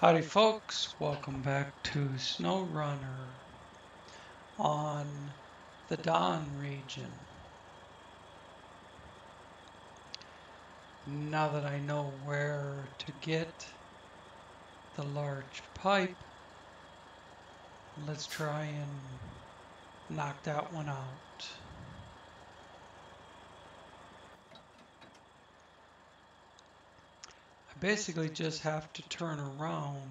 Howdy folks, welcome back to SnowRunner on the Don region. Now that I know where to get the large pipe, let's try and knock that one out. Basically just have to turn around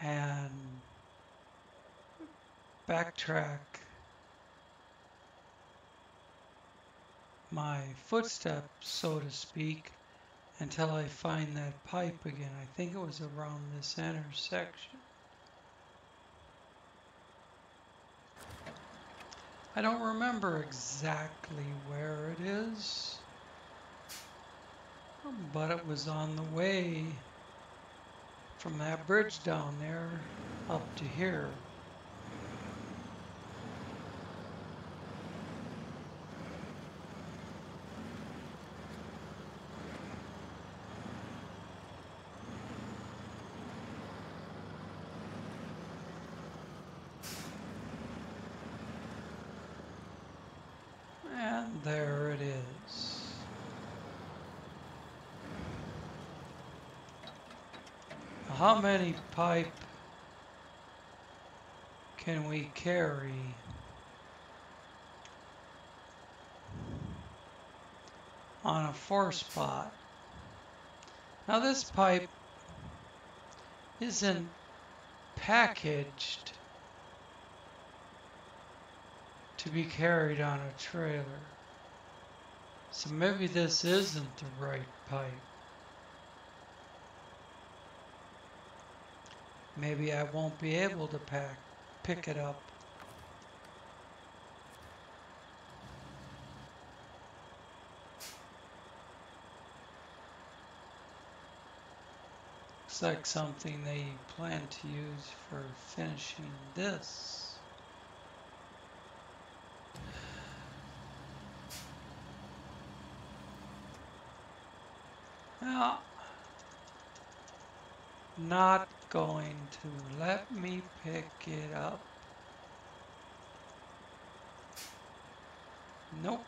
and backtrack my footsteps, so to speak, until I find that pipe again. I think it was around this intersection. I don't remember exactly where it is but it was on the way from that bridge down there up to here. And there it is. How many pipe can we carry? on a four spot. Now this pipe isn't packaged to be carried on a trailer. So maybe this isn't the right pipe. Maybe I won't be able to pack, pick it up. Looks like something they plan to use for finishing this. Not going to let me pick it up. Nope.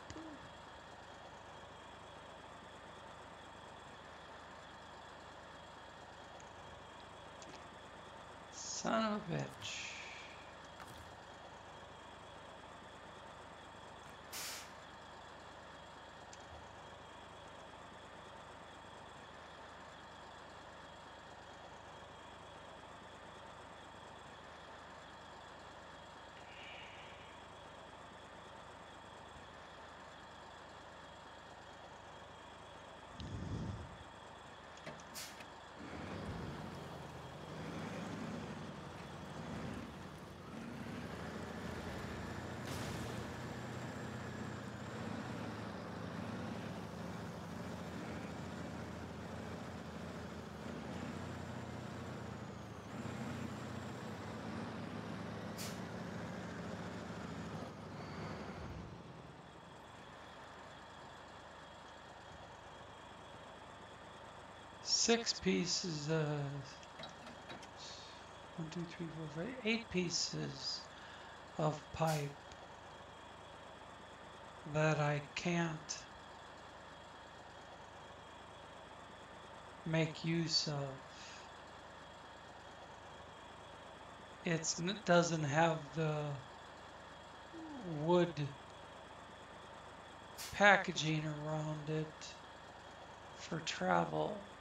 Son of a bitch. Six pieces of one, two, three, four, five, eight pieces of pipe that I can't make use of. It's, it doesn't have the wood packaging around it for travel.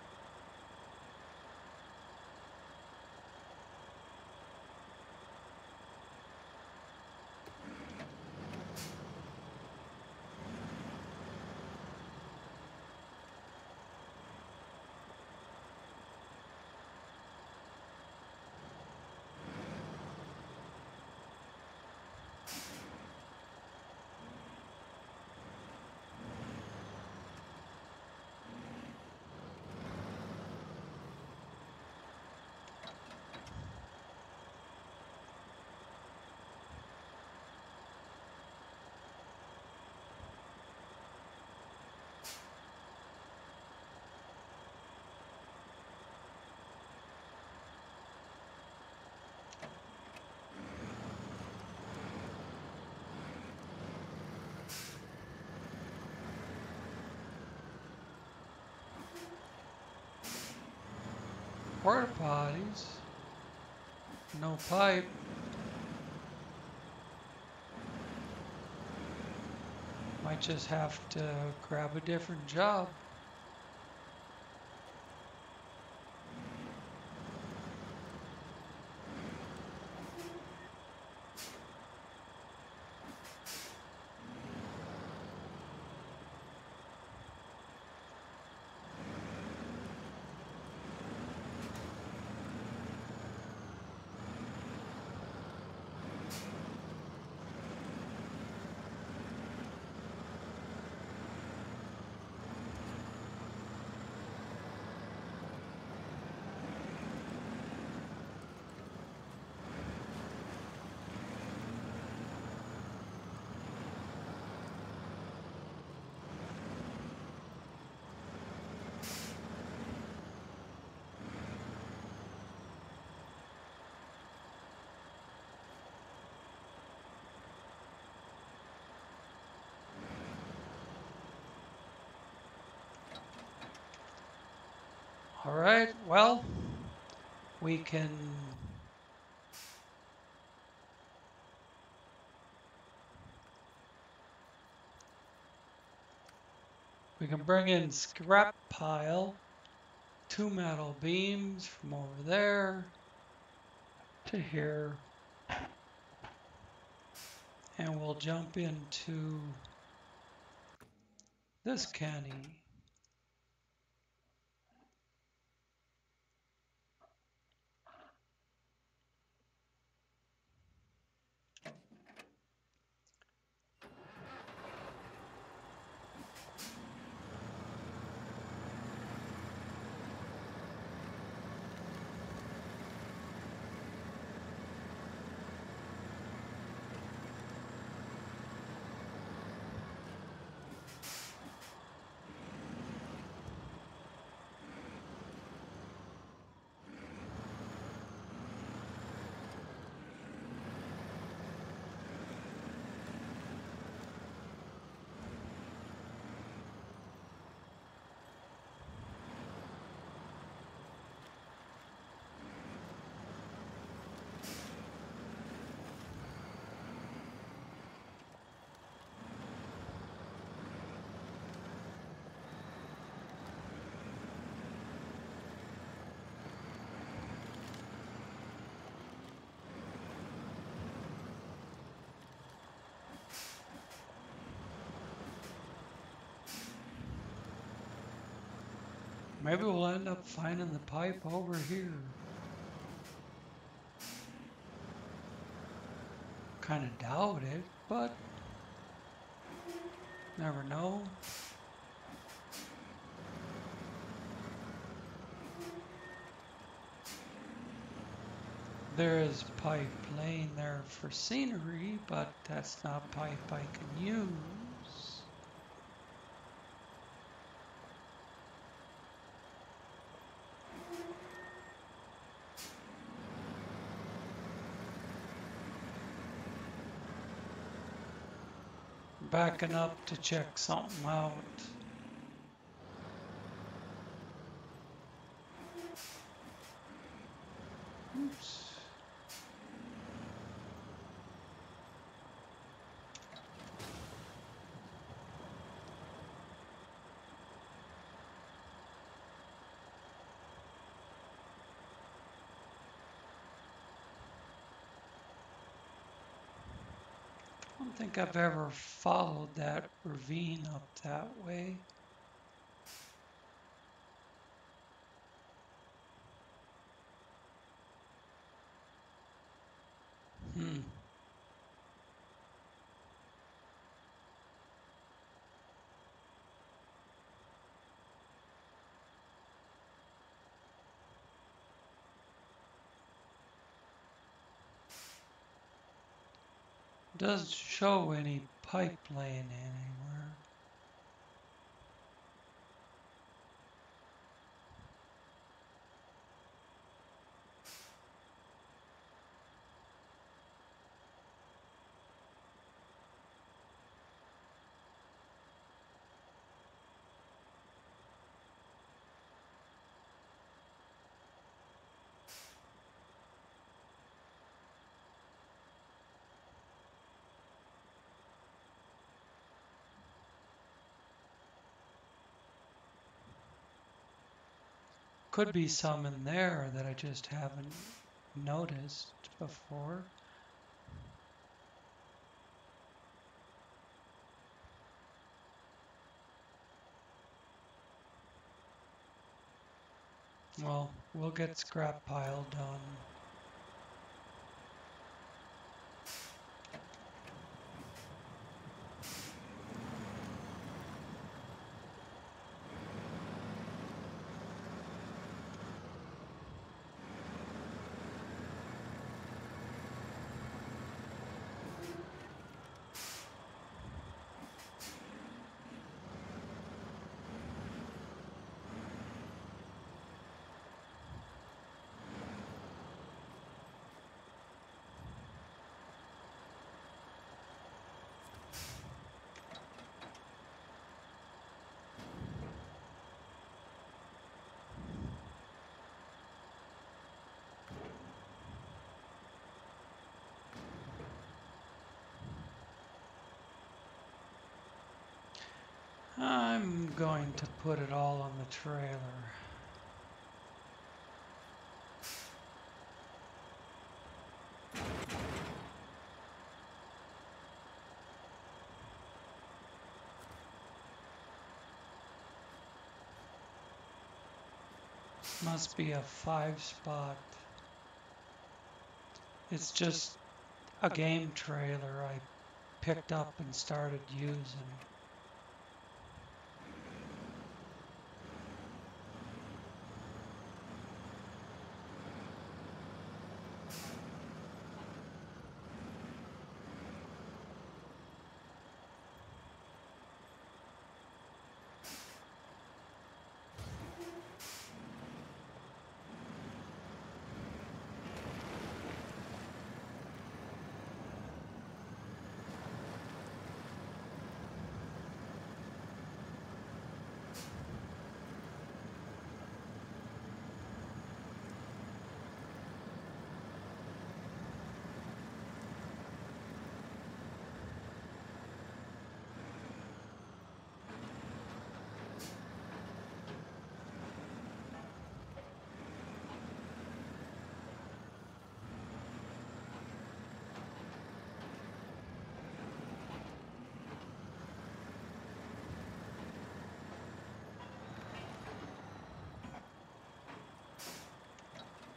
Porta potties. No pipe. Might just have to grab a different job. All right, well, we can we can bring in scrap pile, two metal beams from over there to here, and we'll jump into this canny. Maybe we'll end up finding the pipe over here. Kind of doubt it, but never know. There is pipe laying there for scenery, but that's not pipe I can use. Backing up to check something out. Think I've ever followed that ravine up that way. Doesn't show any pipe laying anywhere. Could be some in there that I just haven't noticed before. Well, we'll get scrap pile done. I'm going to put it all on the trailer. Must be a five spot. It's just a game trailer I picked up and started using.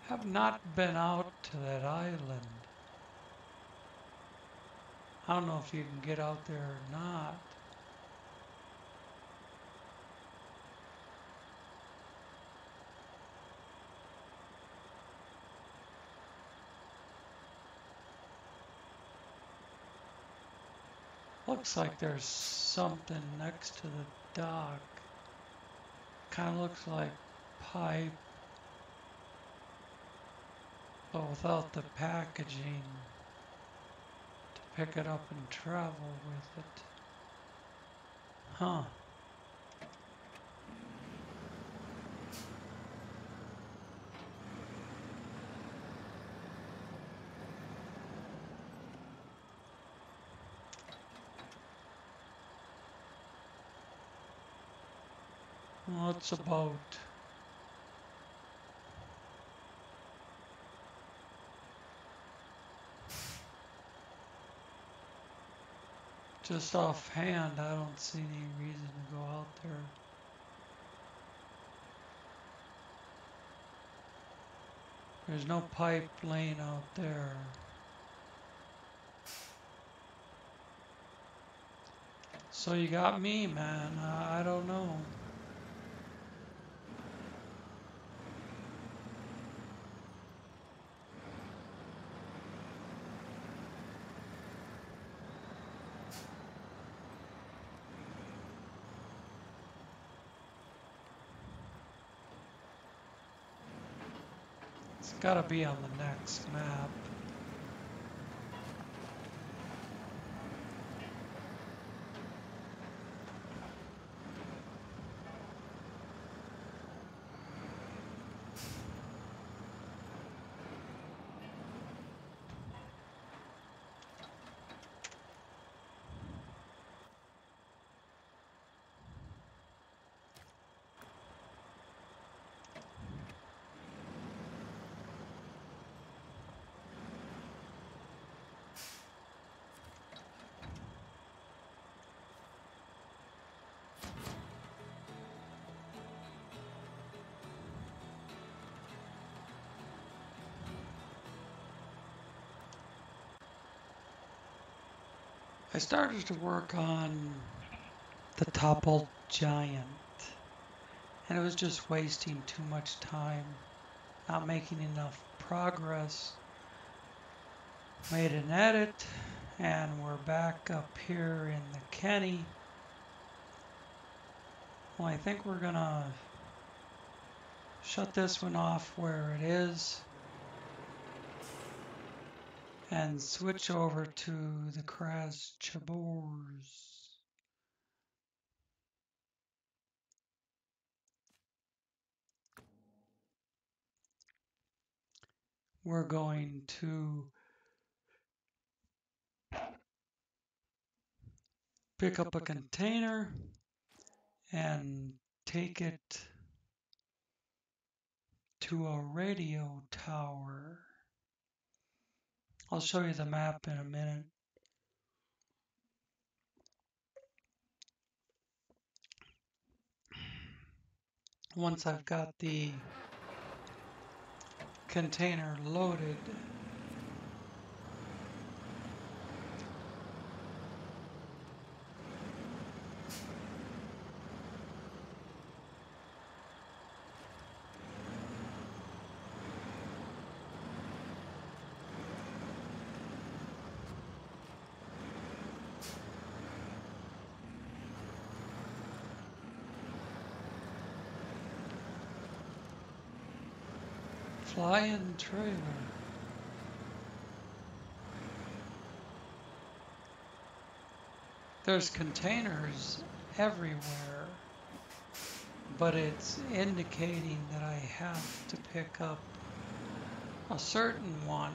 Have not been out to that island. I don't know if you can get out there or not. Looks like there's something next to the dock. Kind of looks like pipe but without the packaging to pick it up and travel with it. Huh. Well, a boat. Just offhand, I don't see any reason to go out there. There's no pipe laying out there. So you got me, man. I don't know. Gotta be on the next map. I started to work on the toppled giant, and it was just wasting too much time, not making enough progress. Made an edit, and we're back up here in the Kenny. Well, I think we're gonna shut this one off where it is and switch over to the Kraz Chabors. We're going to pick up a container and take it to a radio tower. I'll show you the map in a minute. Once I've got the container loaded, flying trailer. There's containers everywhere, but it's indicating that I have to pick up a certain one.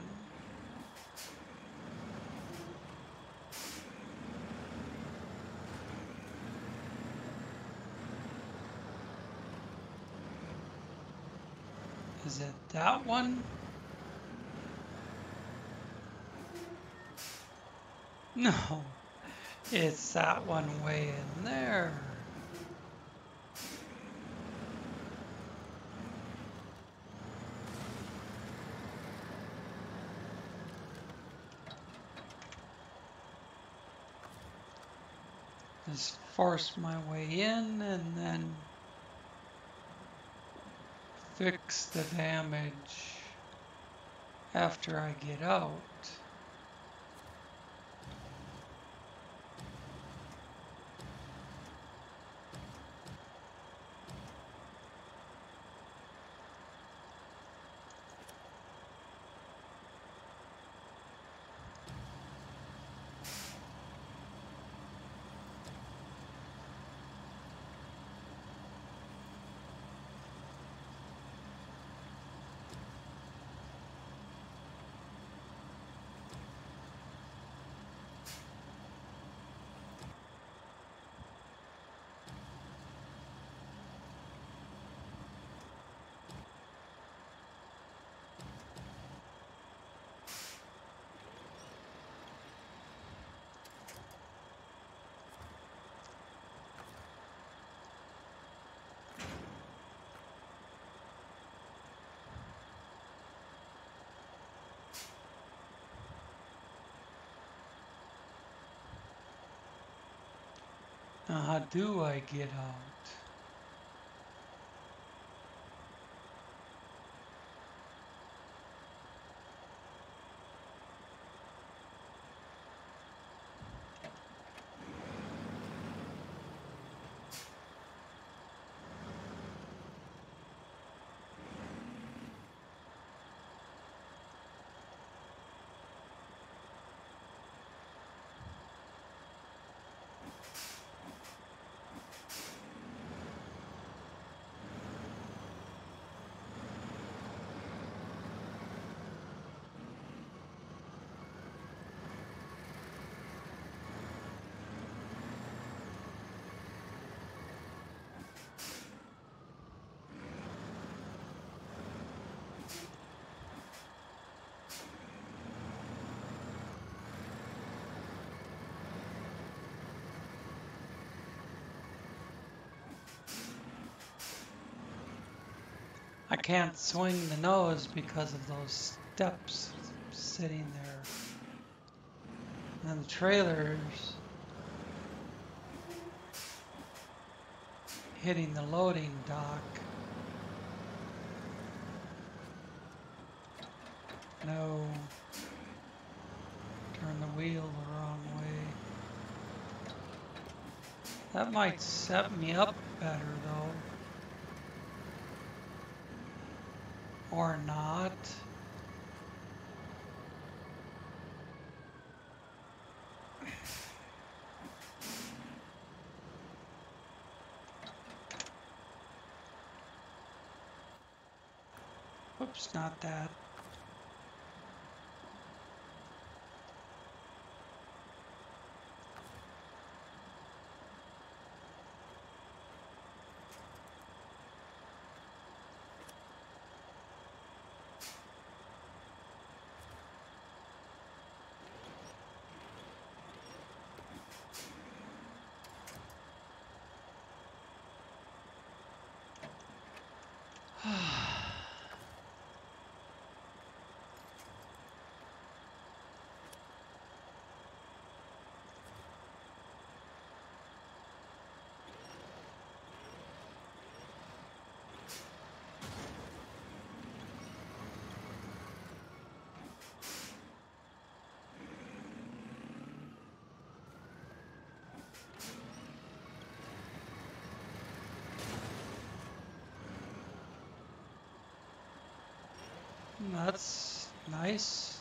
Is it that one? No, it's that one way in there. Just force my way in and then fix the damage after I get out. Now, how do I get out? I can't swing the nose because of those steps sitting there. And then the trailers hitting the loading dock. No. Turn the wheel the wrong way. That might set me up better though. Or not. Oops, not that. That's nice.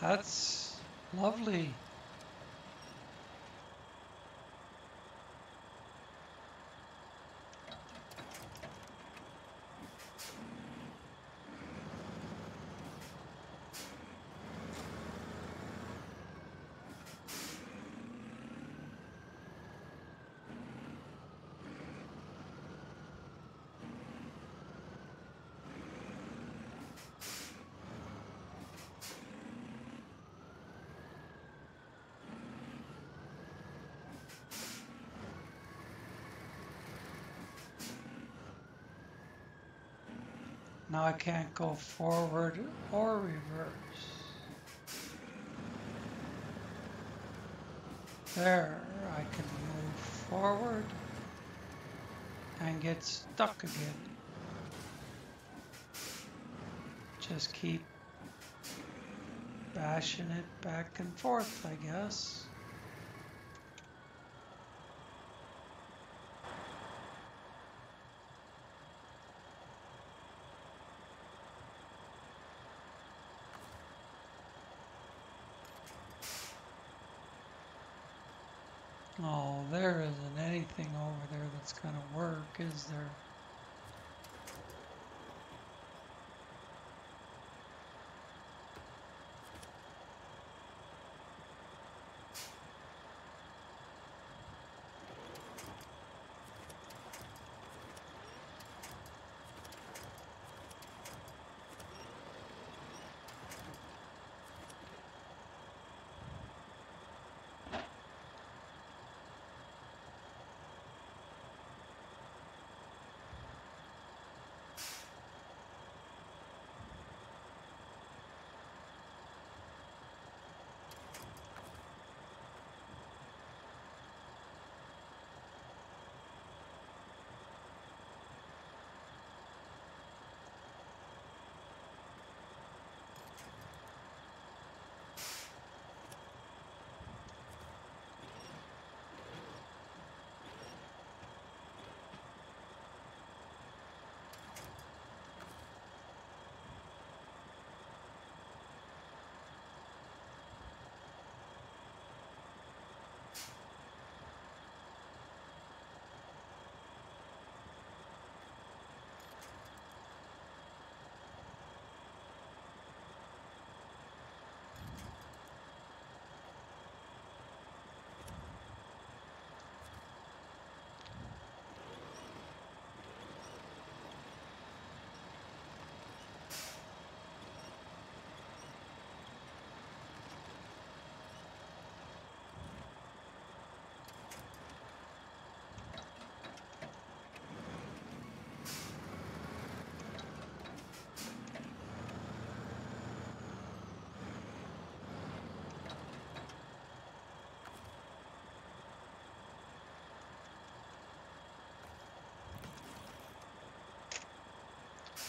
That's lovely. I can't go forward or reverse. There, I can move forward and get stuck again. Just keep bashing it back and forth, I guess. Oh, there isn't anything over to work, is there?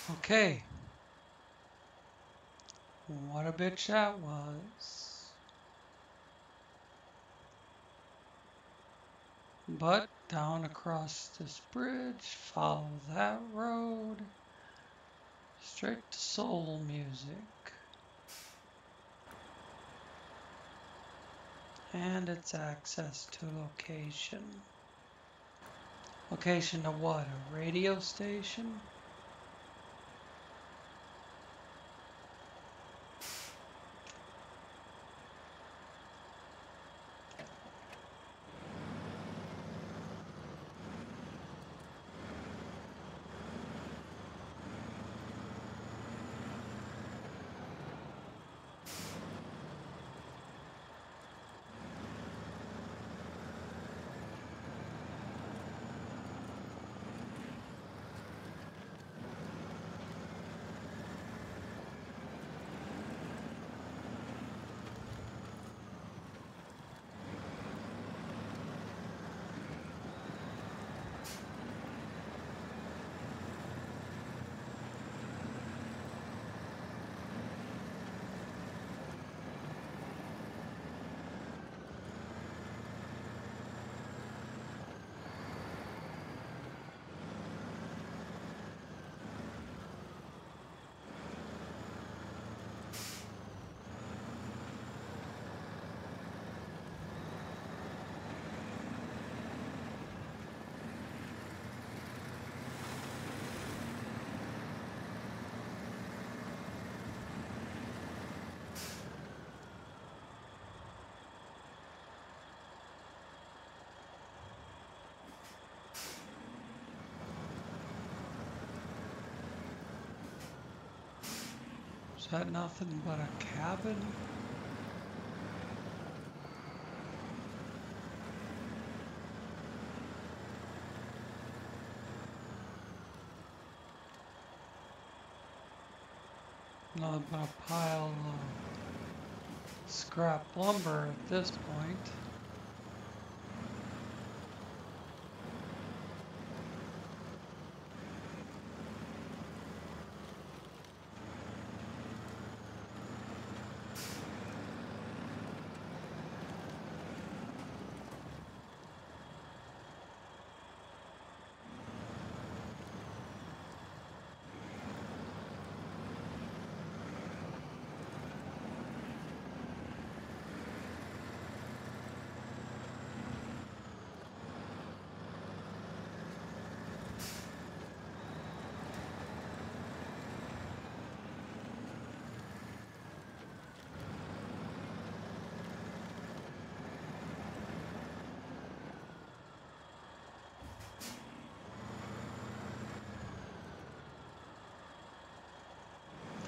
Okay. What a bitch that was. But down across this bridge, follow that road, straight to soul music. And its access to location. Location of what? A radio station? That nothing but a cabin? Nothing but a pile of scrap lumber at this point.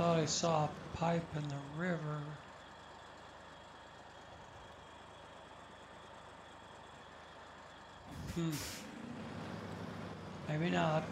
Thought I saw a pipe in the river. Hmm. Maybe not.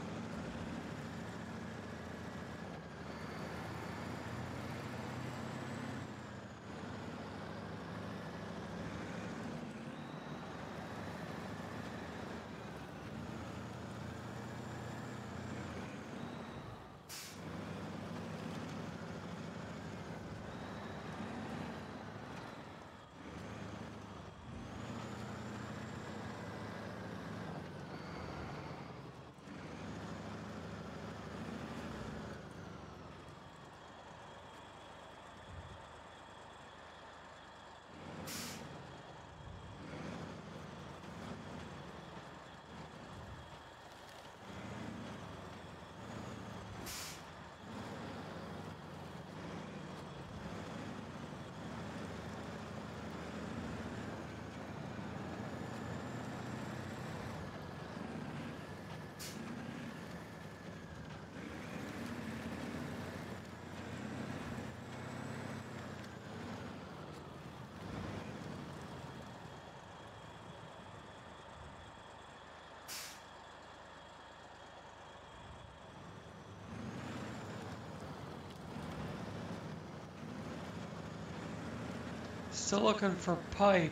Still looking for pipe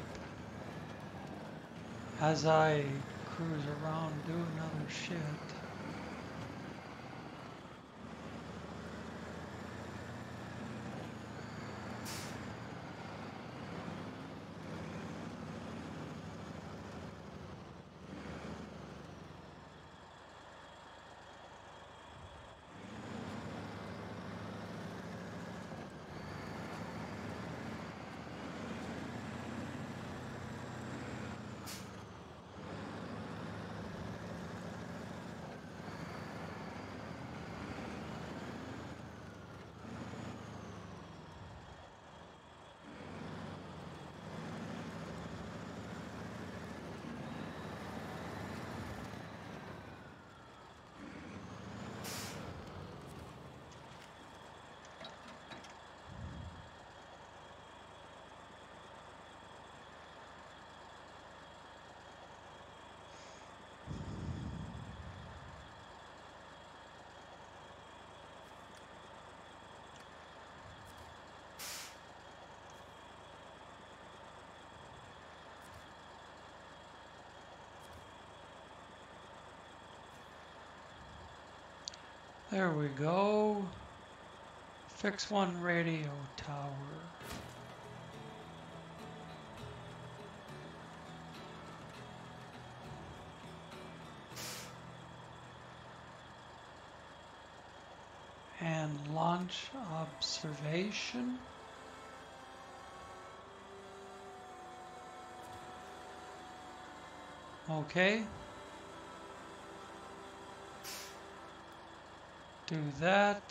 as I cruise around doing other shit. There we go. Fix one radio tower. And launch observation. Okay. Do that.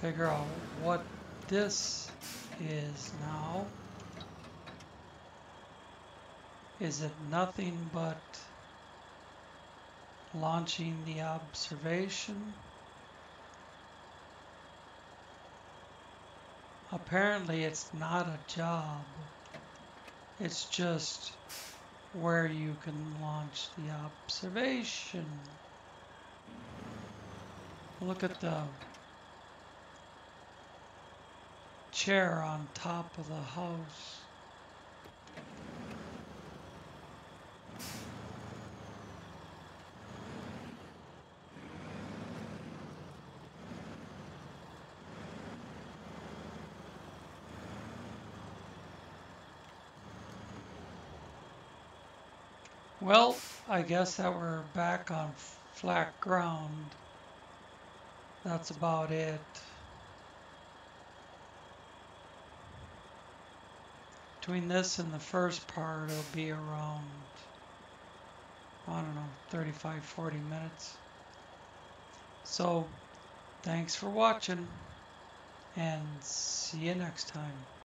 Figure out what this is now. Is it nothing but launching the observation? Apparently it's not a job. It's just where you can launch the observation. Look at the chair on top of the house. Well, I guess that we're back on flat ground. That's about it. Between this and the first part, it'll be around, I don't know, 35, 40 minutes. So, thanks for watching, and see you next time.